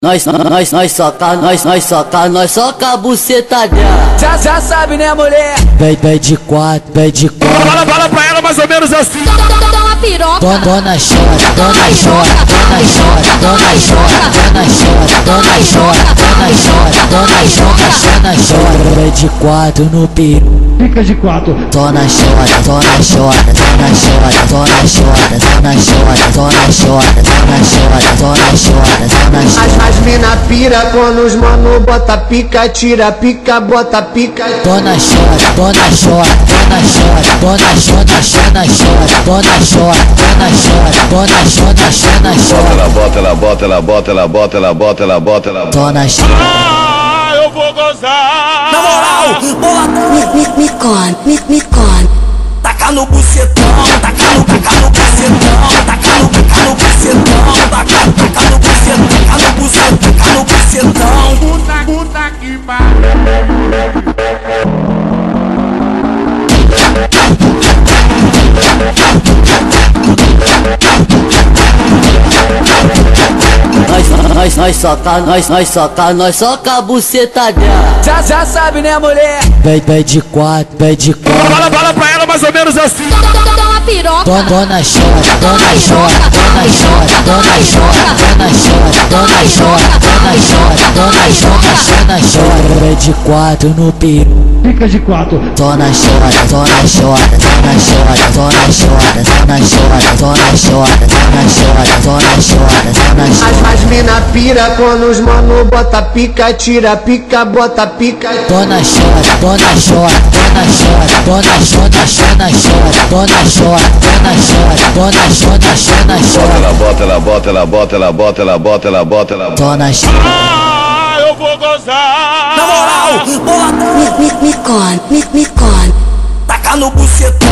Nós, nós, nós soca, nós, nós soca, nós soca a buceta dela. Já, já sabe, né, mulher? Vem, vem de quatro, vem de quatro. Fala, fala pra ela mais ou menos assim. Toma piroca. Dona, dona chora, dona chora, dona chora, dona chora, dona chora, dona chora, dona chora, dona chora, dona chora. Vem de quatro no peru. Fica de quatro. Dona chora, dona chora, dona chora, dona chora, dona chora, dona chora, dona chora, dona chora, dona as, as mina pira quando os mano bota pica, tira pica, bota pica. Dona chora, dona chora, dona chora, dona chora, dona chora, dona chora, dona chora, dona chora, chora, chora. Ela bota, ela bota, ela bota, ela bota, ela bota, ela bota, ela. Dona chora. Ah, eu vou gozar. Na moral, boladão. Me, me, me con, me, me con. Taca no bucetão, taca no, taca no bucetão, taca Nós, nós, nós soca, nós, nós soca, nós soca a buceta dela. Já, já sabe, né, mulher? Vem, vem de quatro, vem de quatro. Fala, fala pra ela mais ou menos assim. Piroca. Dona, dona chora, dona chora, dona chora, dona chora, dona chora, dona chora, dona chora, dona chora, dona chora. Vem de quatro no peru. Fica de quatro. Dona chora, dona chora, dona chora, dona chora, dona chora, dona chora, dona chora, chora, zona chora, zona chora. As, as mina pira quando os mano bota pica, tira pica, bota pica. Dona chora, dona chora, dona chora, dona chora, dona chora, dona chora, dona chora, dona chora, chora, chora. Ela bota, ela bota, ela bota, ela bota, ela bota, ela bota, ela bota. Dona chora. Ah, eu vou gozar. Na moral, bota, Me, me, me con, me, me con. Taca no bucetão.